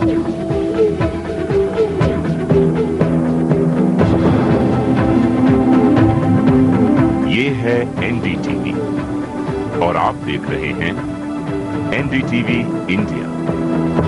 ये है एनडीटीवी और आप देख रहे हैं एनडीटीवी इंडिया